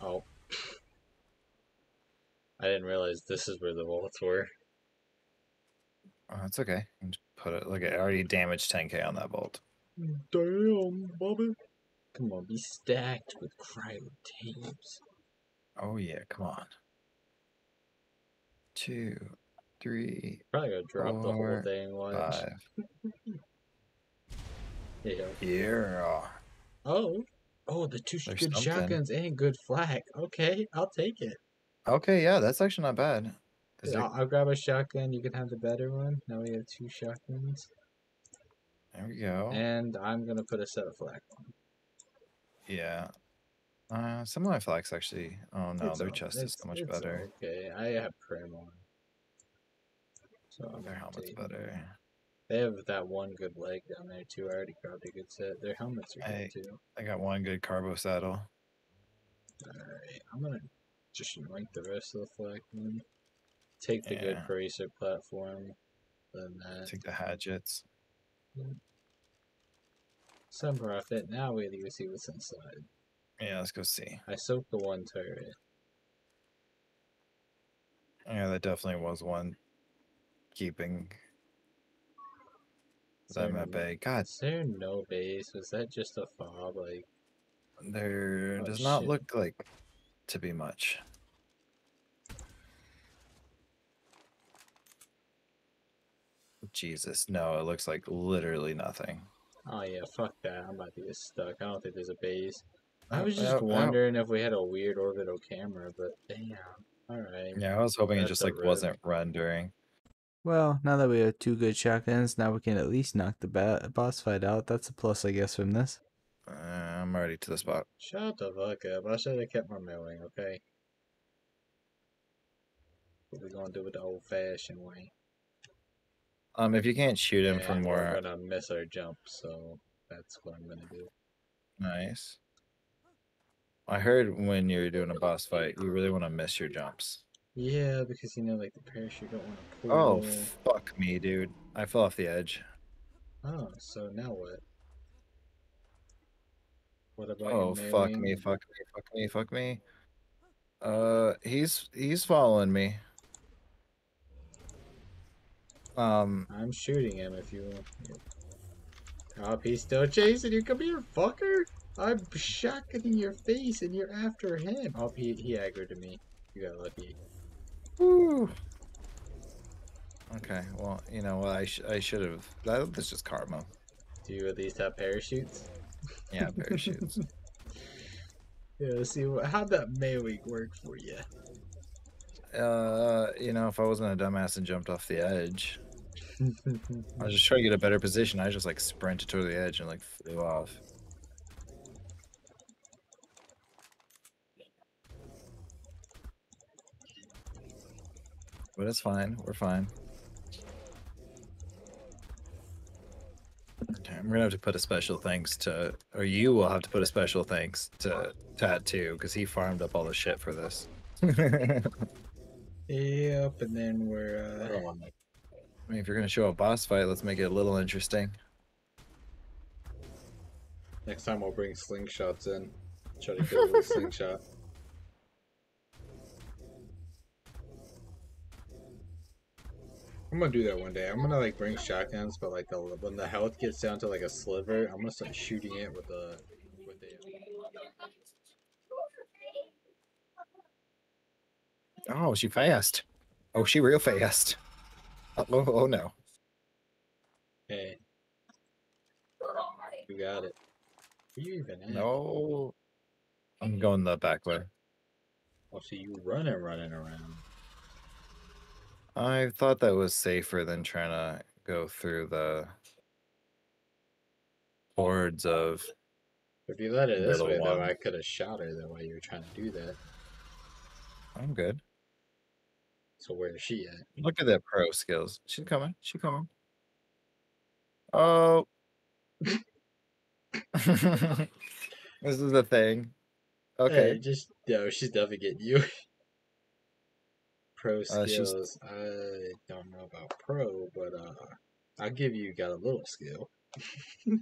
Oh. *sniffs* I didn't realize this is where the vaults were. oh, it's okay. Just put it like I already damaged 10k on that bolt. Damn, Bobby. Come on, be stacked with cryo tapes. Oh yeah, come on. Two, three, Probably gonna drop the whole thing once. five. *laughs* Yeah. Yeah. Oh. Oh, the two There's good something. shotguns and good flak. Okay, I'll take it. Okay, yeah, that's actually not bad. Yeah, there- I'll, I'll grab a shotgun. You can have the better one. Now we have two shotguns. There we go. And I'm gonna put a set of flak on. Yeah. Uh, some of my flaks actually. Oh no, It's their chest is so much better. Okay, I have prim on. So I'm Their helmet's take- better. They have that one good leg down there too. I already grabbed a good set. Their helmets are Hey. good too. I got one good carbo saddle. Alright, I'm gonna just rank the rest of the flak then. Take the good Yeah. bracer platform. Then that. Take the hatchets. Some profit. Now we need to see what's inside. Yeah, let's go see. I soaked the one turret. Yeah, that definitely was one keeping Is there them at no- bay. God, Is there no base? Was that just a fob? Like, there Oh, does not shit. look like to be much. Jesus, no, it looks like literally nothing. oh yeah, fuck that. I'm about to get stuck. I don't think there's a base. I was just oh, oh. wondering if we had a weird orbital camera, but damn. Alright. Yeah, I was hoping it just like rip. wasn't rendering. Well, now that we have two good shotguns, now we can at least knock the ba- boss fight out. That's a plus, I guess, from this. Uh, I'm already to the spot. Shut the fuck up. I should have kept my milling, okay? What are we gonna do with the old fashioned way? Um, if you can't shoot him from where, we're gonna miss our jump, so that's what I'm gonna do. nice. I heard when you're doing a boss fight, you really want to miss your jumps. Yeah, because you know, like the parachute don't want to pull. Oh fuck me, dude! I fell off the edge. Oh, so now what? What about Oh fuck me, fuck me, fuck me, fuck me. Uh, he's he's following me. Um, I'm shooting him if you want. Oh, he's still chasing you. Come here, fucker! I'm shotgunning your face and you're after him. Oh, he, he aggroed to me. You got lucky. woo. Okay, well, you know what? I sh I should have. That, that's just karma. Do you at least have parachutes? Yeah, parachutes. *laughs* Yeah, let's see. How'd that melee work for you? uh, you know, if I wasn't a dumbass and jumped off the edge, I was just trying to get a better position. I just like sprinted to the edge and like flew off. But it's fine. We're fine. Okay, I'm gonna have to put a special thanks to, or you will have to put a special thanks to Tattoo because he farmed up all the shit for this. *laughs* yep, and then we're uh, I mean, if you're gonna show a boss fight, let's make it a little interesting. next time we'll bring slingshots in. Try to kill with a *laughs* slingshot. I'm gonna do that one day. I'm gonna like bring shotguns, but like the, when the health gets down to like a sliver, I'm gonna start shooting it with a with a. Oh, she fast. Oh, she real fast. Oh, oh, no. Hey. You got it. Where you even at? No. I'm going the back way. Oh, see, you running, running around. I thought that was safer than trying to go through the hordes of. If you let it this way, though. I could have shot her the way you were trying to do that. I'm good. So where is she at? Look at that pro skills. She's coming. She's coming. Oh. *laughs* this is the thing. Okay. Hey, just no, she's definitely getting you. pro Uh, skills. I don't know about pro, but uh, I'll give you got a little skill. *laughs*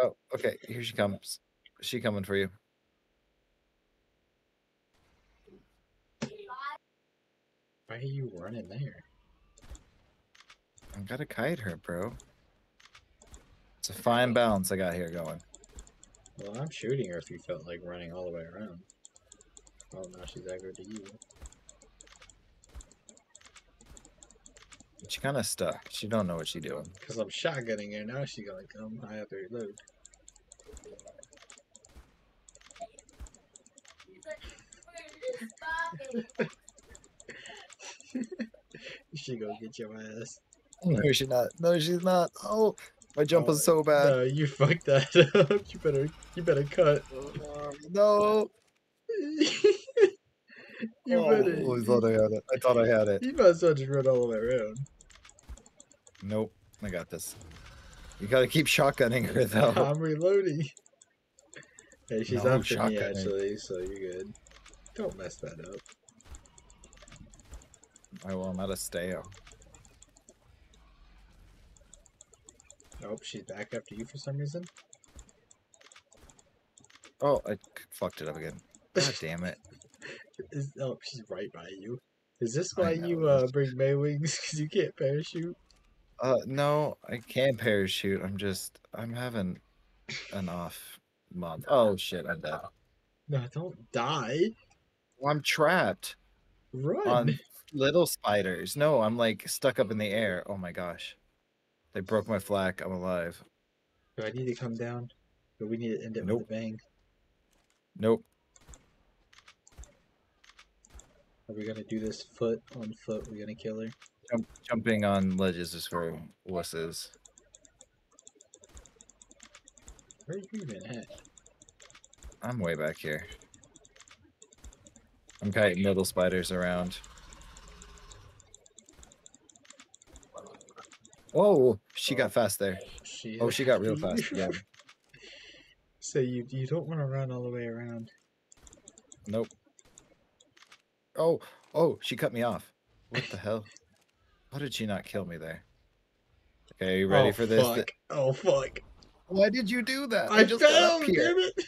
Oh, okay. Here she comes. She coming for you. Why are you running there? I gotta kite her, bro. It's a fine balance I got here going. Well, I'm shooting her if you felt like running all the way around. Oh, now she's aggro to you. She kind of stuck. She don't know what she doing. Because I'm shotgunning her, now she gonna come. I have to reload. *laughs* she gonna get your ass. No, she's not. No, she's not. Oh, my jump was so bad. No, you fucked that *laughs* up. You better, you better cut. No. *laughs* you Oh, better. I thought I had it. I thought I had it. You might as well just run all the way around. Nope. I got this. You gotta keep shotgunning her though. *laughs* I'm reloading. Hey, she's No after me actually, so you're good. Don't mess that up. I will. I'm out of stale. Nope, she's back after you for some reason. Oh, I fucked it up again. God *laughs* damn it. Is oh, she's right by you. Is this why you uh bring Maewings? *laughs* Because you can't parachute. Uh, no, I can parachute. I'm just, I'm having an off month. Oh shit, I'm dead. No, don't die. I'm trapped Run. on little spiders. No, I'm like stuck up in the air. Oh my gosh. They broke my flak. I'm alive. Do I need to come down? Do we need to end it Nope. with a bang? Nope. Are we gonna do this foot on foot? We're gonna kill her. Jump, jumping on ledges is for wusses. Where are you even at? I'm way back here. I'm kiting middle spiders around. Oh, she got fast there. She Oh, she got real *laughs* fast again. So you you don't want to run all the way around. Nope. Oh, oh, she cut me off. What the hell? How did she not kill me there? Okay, are you ready oh, for this? Fuck. Oh fuck! Why did you do that? I, just got fell. up here. Damn it!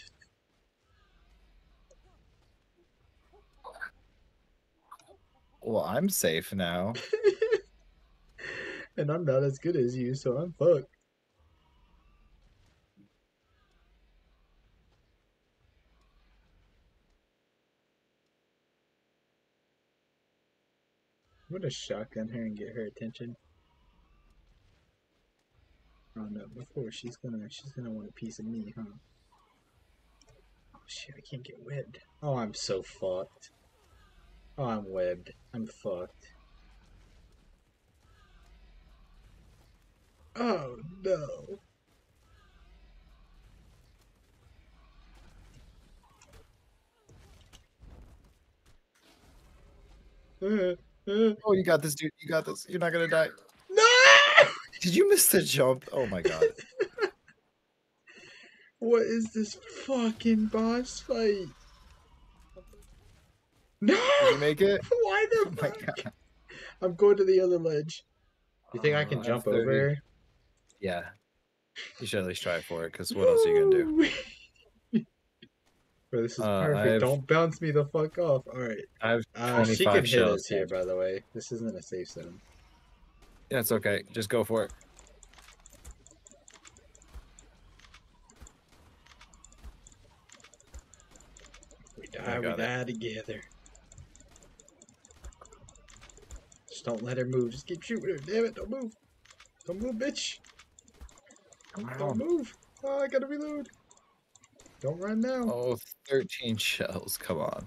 Well, I'm safe now. *laughs* and I'm not as good as you, so I'm fucked. I'm gonna shotgun her and get her attention. Oh no, before she's gonna she's gonna want a piece of me, huh? Oh shit, I can't get webbed. Oh I'm so fucked. Oh I'm webbed. I'm fucked. Oh no. Uh, Oh, you got this, dude. You got this. You're not gonna die. no! Did you miss the jump? Oh my god. *laughs* What is this fucking boss fight? No! Did you make it? *laughs* Why the Oh my fuck? god. I'm going to the other ledge. You think I can Uh, jump after over? You- her? Yeah. You should at least try for it, because what else are you gonna do? do? *laughs* Bro, this is Uh, perfect. I've- Don't bounce me the fuck off. Alright. I have Uh, she can hit shells. us here, by the way. This isn't a safe zone. Yeah, it's okay. Just go for it. We die, we got it. die together. Just don't let her move. Just keep shooting her. Damn it! Don't move. Don't move, bitch. Don't, don't move. Oh, I gotta reload. Don't run now. Oh, 13 shells. Come on.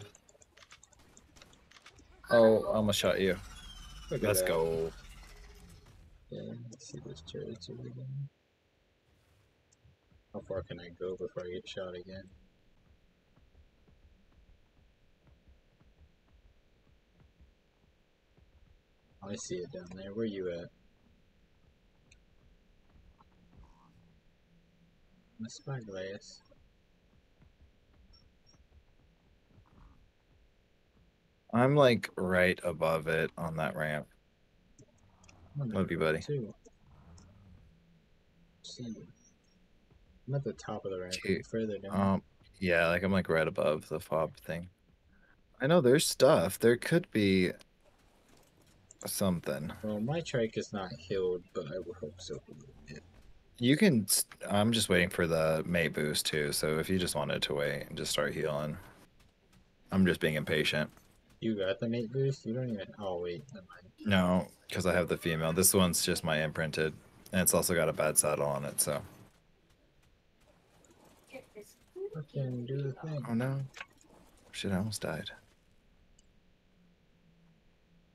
Oh, I almost shot you. Look Let's go. Yeah, let's see this turret's over there. How far can I go before I get shot again? I see it down there. Where you at? My spyglass. I'm like right above it on that ramp. Love you, buddy. Too. See. I'm at the top of the ramp. Further down. Um, yeah, like I'm like right above the fob thing. I know there's stuff. There could be something. Well, my trike is not healed, but I would hope so. You can. I'm just waiting for the mate boost too. So if you just wanted to wait and just start healing, I'm just being impatient. You got the mate boost? You don't even. Oh, wait. No, because I have the female. This one's just my imprinted, and it's also got a bad saddle on it. So. Fucking do the thing. Oh no! Shit! I almost died.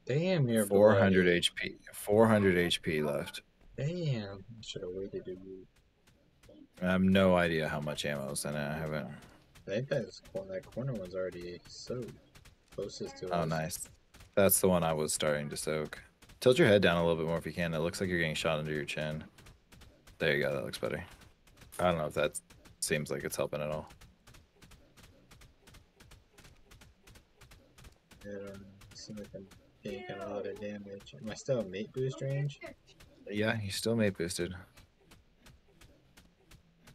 Damn, you're 400 bloody. HP. 400 HP left. Damn. Should have waited to move. I have no idea how much ammo's in it. I haven't. I think that's, that corner one's already so closest to Oh, us. nice. That's the one I was starting to soak. Tilt your head down a little bit more if you can. It looks like you're getting shot under your chin. There you go. That looks better. I don't know if that seems like it's helping at all. I don't know. Seems like I'm taking a lot of damage. Am I still at mate boost range? Yeah, you still mate boosted.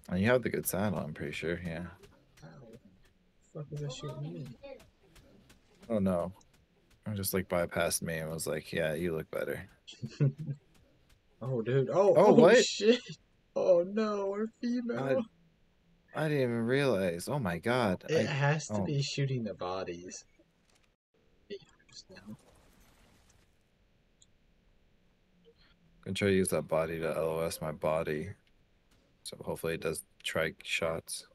And you have the good saddle, I'm pretty sure. Yeah. Ow. fuck is that shooting me? Oh no. I just like bypassed me and was like, yeah, you look better. *laughs* Oh, dude. Oh, Oh, oh, what? shit. Oh, no. We're female. I didn't even realize. Oh my god. it I, has to oh. be shooting the bodies. Now. Gonna try to use that body to LOS my body. So hopefully it does trike shots.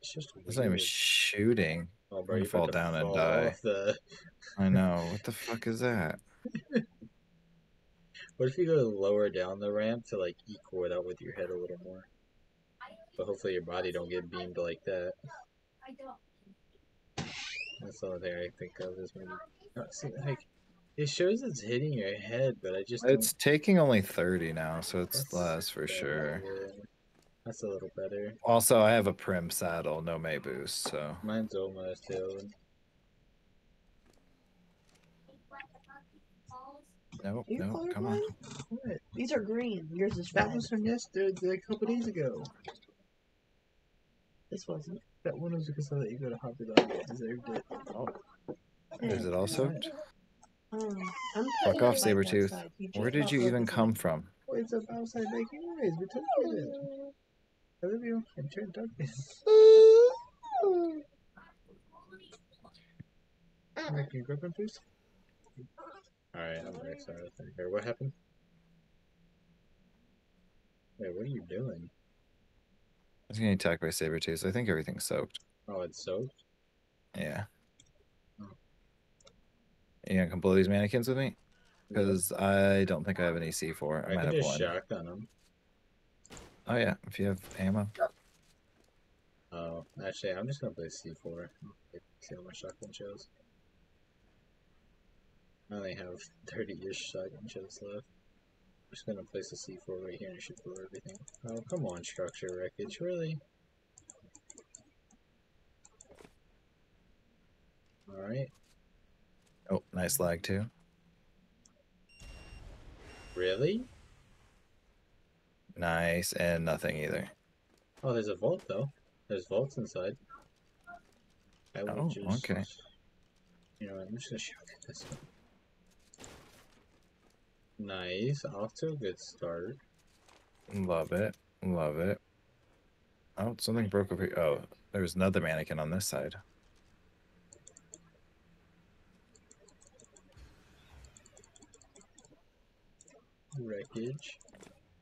It's just It's not even shooting. Oh, bro, you fall down and die. The... I know. *laughs* What the fuck is that? What if you go lower down the ramp to like equal it out with your head a little more? But hopefully your body don't get beamed like that. That's all there I think of is maybe. See, like, it shows it's hitting your head, but I just. It's don't- taking only 30 now, so it's that's less for better, sure. That's a little better. Also, I have a prim saddle, no mate boost, so Mine's almost healed. nope, You nope, come on. What? These are green. Yours is That was from yesterday, a couple days ago. This wasn't. That one was because I let you go to Hobby Lobby. I deserved it. Oh. Is it all soaked? Um, I'm Fuck off, the bike Sabretooth. Where did you even come from? It's up outside making noise. We took it. I love you. I'm trying to talk to you. Can you grab him, please? Alright, I'm very sorry. Here, what happened? Wait, what are you doing? I was getting attacked by Sabretooth, so I think everything's soaked. Oh, it's soaked? Yeah. You gonna come blow these mannequins with me? Because I don't think I have any C4. I, I might have just one. shotgun him. Oh yeah, if you have ammo. Oh, actually, I'm just gonna play C4. See how my shotgun shows. I only have 30-ish shotgun shows left. I'm just gonna place a C4 right here and shoot blow everything. Oh, come on, structure wreckage, really? Alright, Oh, nice lag too. really? Nice, and nothing either. Oh, there's a vault though. There's vaults inside. I Oh, just, okay. You know, what, I'm just gonna shotgun this one. Nice, off to a good start. Love it. Love it. Oh, something broke over here. Oh, there's another mannequin on this side. Wreckage.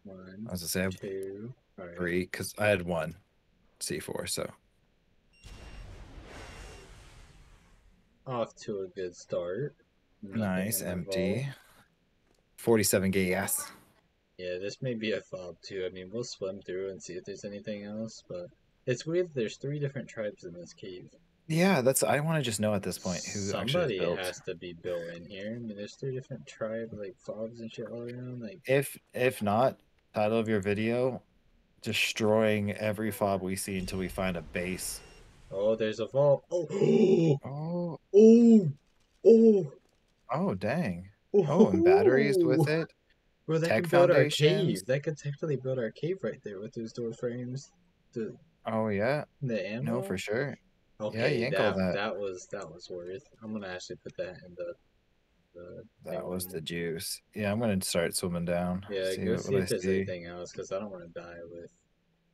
One, I was gonna say two. Right. three because I had one C4. So Off to a good start. Nothing nice, empty. vault. 47 gas. Yeah, this may be a fob too. I mean, we'll swim through and see if there's anything else, but it's weird. There's three different tribes in this cave. Yeah, that's. I want to just know at this point who Somebody actually built. has to be built in here. I mean, there's three different tribes, like fobs and shit all around. Like, If if not, title of your video, destroying every fob we see until we find a base. oh, there's a vault. Oh, *gasps* Oh, oh, oh, oh, dang. Oh, oh and batteries with *laughs* it. Bro, that Tech could build our cave. That could technically build our cave right there with those door frames. The Oh yeah, the ammo. no for sure. Okay, yank that, all that. that was that was worth. I'm gonna actually put that in the the That was on- the juice. Yeah, I'm gonna start swimming down. Yeah, see go what, see what I if there's see. anything else because I don't want to die with.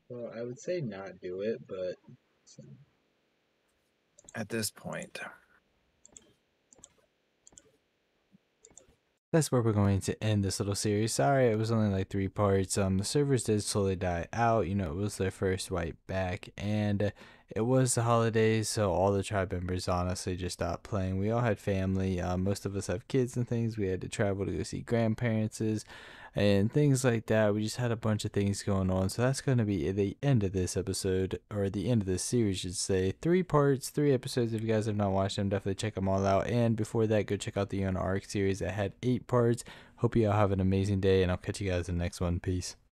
Well, I would say not do it, but At this point, that's where we're going to end this little series. Sorry, it was only like three parts. Um, the servers did slowly die out. You know, it was their first wipe back, and uh, it was the holidays, so all the tribe members honestly just stopped playing. We all had family. Um, most of us have kids and things. We had to travel to go see grandparents and things like that. We just had a bunch of things going on. So that's going to be the end of this episode, or the end of this series, should say. Three parts, three episodes. If you guys have not watched them, definitely check them all out. And before that, go check out the Yono Ark series that had eight parts. Hope you all have an amazing day, and I'll catch you guys in the next one. Peace.